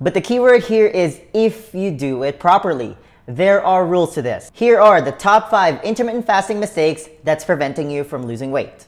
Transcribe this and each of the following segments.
But the keyword here is if you do it properly. There are rules to this. Here are the top five intermittent fasting mistakes that's preventing you from losing weight.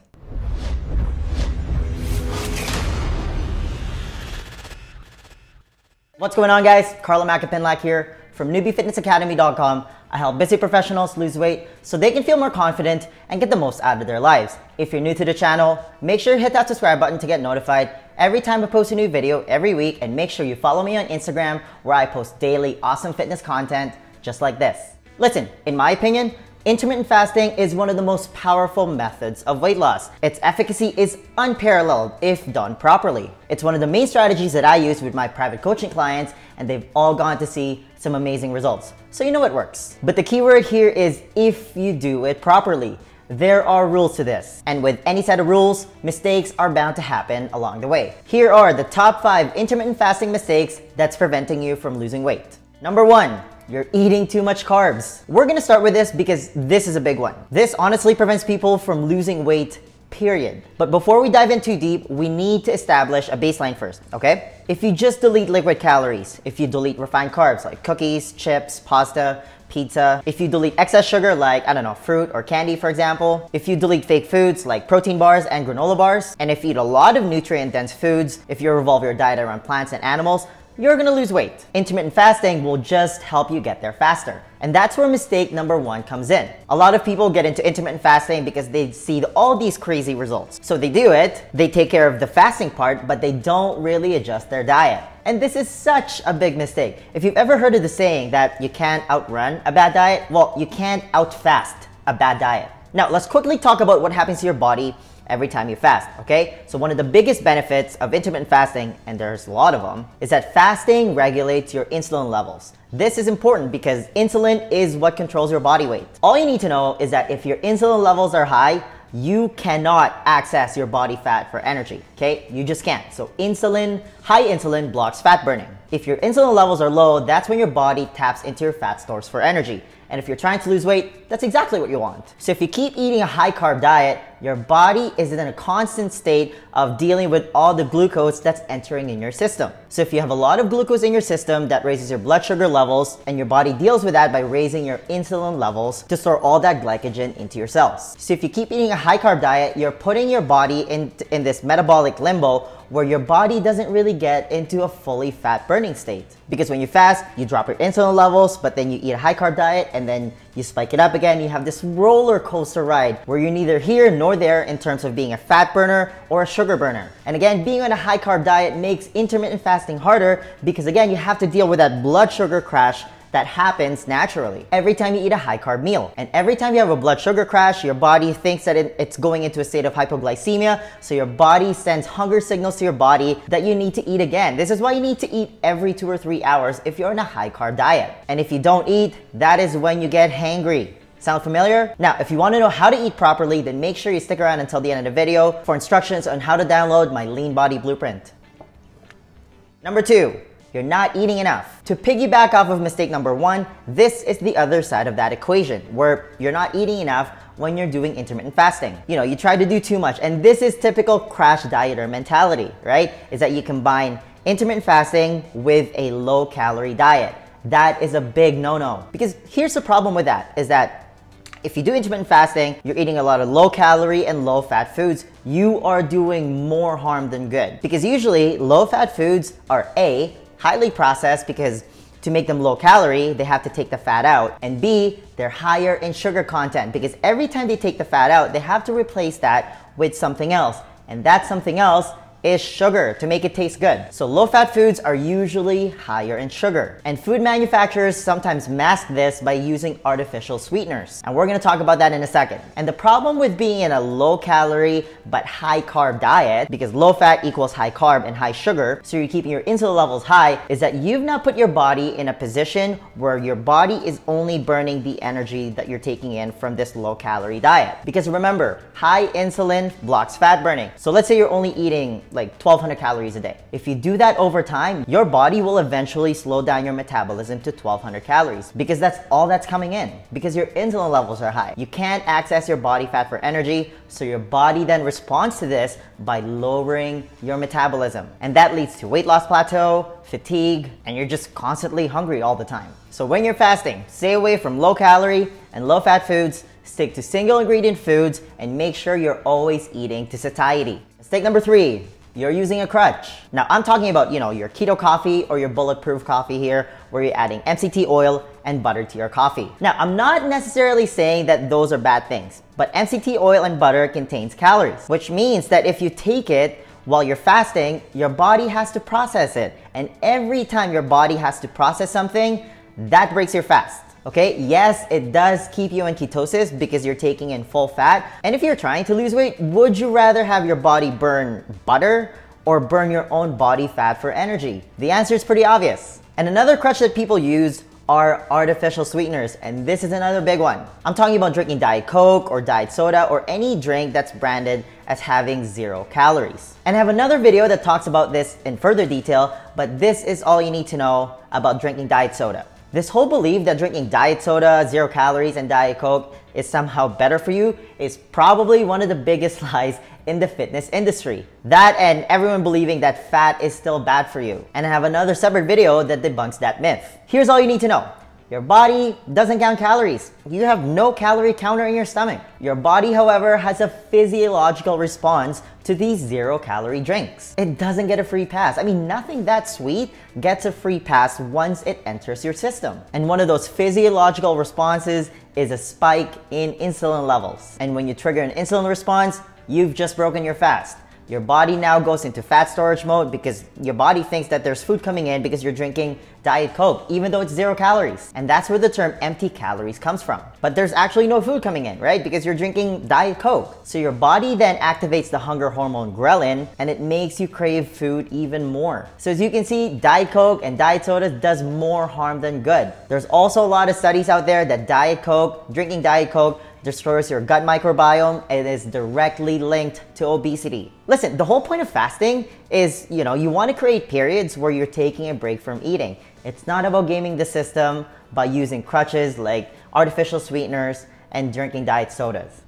What's going on guys? Carlo Macapinlac here from newbiefitnessacademy.com. I help busy professionals lose weight so they can feel more confident and get the most out of their lives. If you're new to the channel, make sure you hit that subscribe button to get notified every time I post a new video every week and make sure you follow me on Instagram where I post daily awesome fitness content just like this. Listen, in my opinion, Intermittent fasting is one of the most powerful methods of weight loss. Its efficacy is unparalleled if done properly. It's one of the main strategies that I use with my private coaching clients and they've all gone to see some amazing results. So you know it works. But the key word here is if you do it properly. There are rules to this, and with any set of rules, mistakes are bound to happen along the way. Here are the top 5 intermittent fasting mistakes that's preventing you from losing weight. Number 1. You're eating too much carbs. We're gonna start with this because this is a big one. This honestly prevents people from losing weight period. But before we dive in too deep, we need to establish a baseline first, okay? If you just delete liquid calories, if you delete refined carbs like cookies, chips, pasta, pizza, if you delete excess sugar like, I don't know, fruit or candy, for example, if you delete fake foods like protein bars and granola bars, and if you eat a lot of nutrient-dense foods, if you revolve your diet around plants and animals, you're gonna lose weight. Intermittent fasting will just help you get there faster. And that's where mistake number one comes in. A lot of people get into intermittent fasting because they see all these crazy results. So they do it, they take care of the fasting part, but they don't really adjust their diet. And this is such a big mistake. If you've ever heard of the saying that you can't outrun a bad diet, well, you can't outfast a bad diet. Now, let's quickly talk about what happens to your body every time you fast, okay? So one of the biggest benefits of intermittent fasting, and there's a lot of them, is that fasting regulates your insulin levels. This is important because insulin is what controls your body weight. All you need to know is that if your insulin levels are high, you cannot access your body fat for energy, okay? You just can't. So insulin, high insulin blocks fat burning. If your insulin levels are low, that's when your body taps into your fat stores for energy. And if you're trying to lose weight, that's exactly what you want. So if you keep eating a high carb diet, your body is in a constant state of dealing with all the glucose that's entering in your system. So if you have a lot of glucose in your system, that raises your blood sugar levels, and your body deals with that by raising your insulin levels to store all that glycogen into your cells. So if you keep eating a high carb diet, you're putting your body in, in this metabolic limbo where your body doesn't really get into a fully fat burning state. Because when you fast, you drop your insulin levels, but then you eat a high carb diet and then you spike it up again. You have this roller coaster ride where you're neither here nor there in terms of being a fat burner or a sugar burner. And again, being on a high carb diet makes intermittent fasting harder because again, you have to deal with that blood sugar crash that happens naturally every time you eat a high carb meal. And every time you have a blood sugar crash, your body thinks that it, it's going into a state of hypoglycemia. So your body sends hunger signals to your body that you need to eat again. This is why you need to eat every two or three hours if you're on a high carb diet. And if you don't eat, that is when you get hangry. Sound familiar? Now, if you want to know how to eat properly, then make sure you stick around until the end of the video for instructions on how to download my Lean Body Blueprint. Number two, you're not eating enough. To piggyback off of mistake number one, this is the other side of that equation where you're not eating enough when you're doing intermittent fasting. You know, you try to do too much and this is typical crash dieter mentality, right? Is that you combine intermittent fasting with a low calorie diet. That is a big no-no because here's the problem with that is that if you do intermittent fasting, you're eating a lot of low calorie and low fat foods, you are doing more harm than good. Because usually low fat foods are A, highly processed because to make them low calorie, they have to take the fat out. And B, they're higher in sugar content because every time they take the fat out, they have to replace that with something else. And that something else is sugar to make it taste good. So low fat foods are usually higher in sugar. And food manufacturers sometimes mask this by using artificial sweeteners. And we're gonna talk about that in a second. And the problem with being in a low calorie but high carb diet, because low fat equals high carb and high sugar, so you're keeping your insulin levels high, is that you've now put your body in a position where your body is only burning the energy that you're taking in from this low calorie diet. Because remember, high insulin blocks fat burning. So let's say you're only eating like 1200 calories a day. If you do that over time, your body will eventually slow down your metabolism to 1200 calories because that's all that's coming in because your insulin levels are high. You can't access your body fat for energy, so your body then responds to this by lowering your metabolism. And that leads to weight loss plateau, fatigue, and you're just constantly hungry all the time. So when you're fasting, stay away from low calorie and low fat foods, stick to single ingredient foods, and make sure you're always eating to satiety. Mistake number three, you're using a crutch. Now I'm talking about, you know, your keto coffee or your bulletproof coffee here, where you're adding MCT oil and butter to your coffee. Now I'm not necessarily saying that those are bad things, but MCT oil and butter contains calories, which means that if you take it while you're fasting, your body has to process it. And every time your body has to process something, that breaks your fast. Okay, yes, it does keep you in ketosis because you're taking in full fat. And if you're trying to lose weight, would you rather have your body burn butter or burn your own body fat for energy? The answer is pretty obvious. And another crutch that people use are artificial sweeteners, and this is another big one. I'm talking about drinking Diet Coke or Diet Soda or any drink that's branded as having zero calories. And I have another video that talks about this in further detail, but this is all you need to know about drinking Diet Soda. This whole belief that drinking diet soda, zero calories, and Diet Coke is somehow better for you is probably one of the biggest lies in the fitness industry. That and everyone believing that fat is still bad for you. And I have another separate video that debunks that myth. Here's all you need to know. Your body doesn't count calories. You have no calorie counter in your stomach. Your body, however, has a physiological response to these zero calorie drinks. It doesn't get a free pass. I mean, nothing that sweet gets a free pass once it enters your system. And one of those physiological responses is a spike in insulin levels. And when you trigger an insulin response, you've just broken your fast. Your body now goes into fat storage mode because your body thinks that there's food coming in because you're drinking Diet Coke, even though it's zero calories. And that's where the term empty calories comes from. But there's actually no food coming in, right? Because you're drinking Diet Coke. So your body then activates the hunger hormone ghrelin and it makes you crave food even more. So as you can see, Diet Coke and Diet Soda does more harm than good. There's also a lot of studies out there that Diet Coke, drinking Diet Coke, destroys your gut microbiome and is directly linked to obesity. Listen, the whole point of fasting is, you know, you want to create periods where you're taking a break from eating. It's not about gaming the system by using crutches like artificial sweeteners and drinking diet sodas.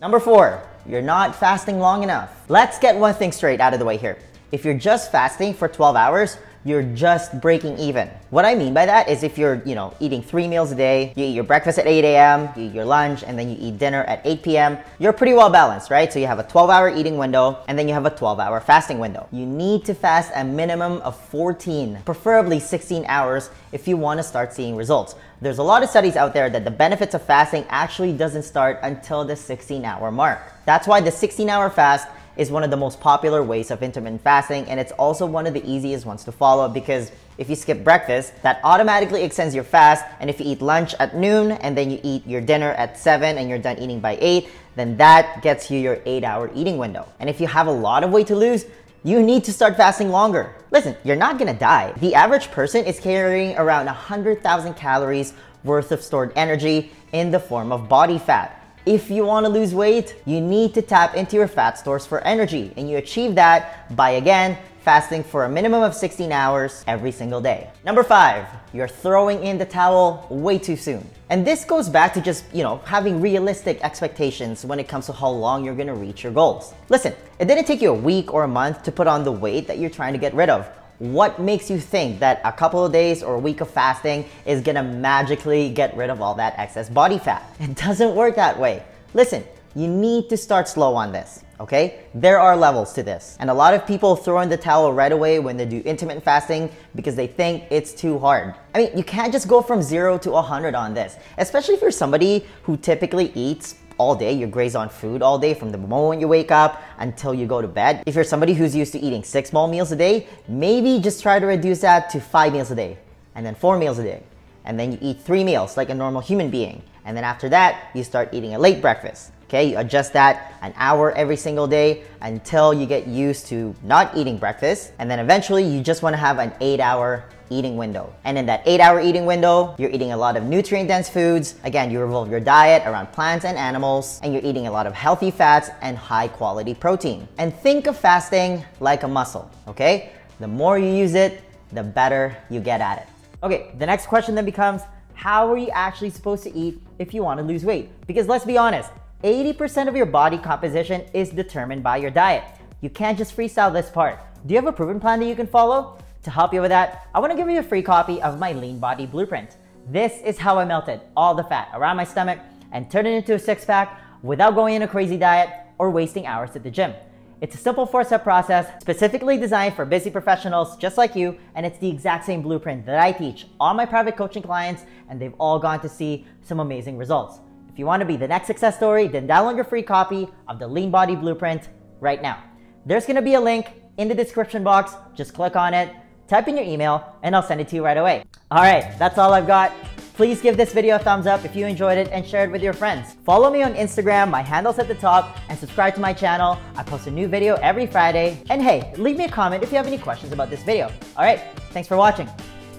Number four, you're not fasting long enough. Let's get one thing straight out of the way here. If you're just fasting for 12 hours, you're just breaking even. What I mean by that is if you're, you know, eating three meals a day, you eat your breakfast at 8 a.m., you eat your lunch, and then you eat dinner at 8 p.m., you're pretty well balanced, right? So you have a 12 hour eating window, and then you have a 12 hour fasting window. You need to fast a minimum of 14, preferably 16 hours if you want to start seeing results. There's a lot of studies out there that the benefits of fasting actually doesn't start until the 16 hour mark. That's why the 16 hour fast is one of the most popular ways of intermittent fasting and it's also one of the easiest ones to follow because if you skip breakfast, that automatically extends your fast and if you eat lunch at noon and then you eat your dinner at 7 and you're done eating by 8, then that gets you your 8 hour eating window. And if you have a lot of weight to lose, you need to start fasting longer. Listen, you're not gonna die. The average person is carrying around 100,000 calories worth of stored energy in the form of body fat. If you want to lose weight, you need to tap into your fat stores for energy, and you achieve that by again fasting for a minimum of 16 hours every single day. Number five, you're throwing in the towel way too soon. And this goes back to just, you know, having realistic expectations when it comes to how long you're gonna reach your goals. Listen, it didn't take you a week or a month to put on the weight that you're trying to get rid of. What makes you think that a couple of days or a week of fasting is gonna magically get rid of all that excess body fat? It doesn't work that way. Listen, you need to start slow on this, okay? There are levels to this. And a lot of people throw in the towel right away when they do intermittent fasting because they think it's too hard. I mean, you can't just go from zero to 100 on this, especially if you're somebody who typically eats all day, you graze on food all day from the moment you wake up until you go to bed. If you're somebody who's used to eating six small meals a day, maybe just try to reduce that to five meals a day and then four meals a day. And then you eat three meals like a normal human being. And then after that, you start eating a late breakfast. Okay, you adjust that an hour every single day until you get used to not eating breakfast. And then eventually you just wanna have an eight hour eating window. And in that eight hour eating window, you're eating a lot of nutrient dense foods. Again, you revolve your diet around plants and animals, and you're eating a lot of healthy fats and high quality protein. And think of fasting like a muscle, okay? The more you use it, the better you get at it. Okay, the next question then becomes, how are you actually supposed to eat if you want to lose weight? Because let's be honest, 80% of your body composition is determined by your diet. You can't just freestyle this part. Do you have a proven plan that you can follow? To help you with that, I wanna give you a free copy of my Lean Body Blueprint. This is how I melted all the fat around my stomach and turned it into a six pack without going in a crazy diet or wasting hours at the gym. It's a simple four step process specifically designed for busy professionals just like you, and it's the exact same blueprint that I teach all my private coaching clients, and they've all gone to see some amazing results. If you want to be the next success story, then download your free copy of the Lean Body Blueprint right now. There's going to be a link in the description box. Just click on it, type in your email, and I'll send it to you right away. All right, that's all I've got. Please give this video a thumbs up if you enjoyed it and share it with your friends. Follow me on Instagram, my handle's at the top, and subscribe to my channel. I post a new video every Friday. And hey, leave me a comment if you have any questions about this video. All right, thanks for watching.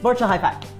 Virtual high five.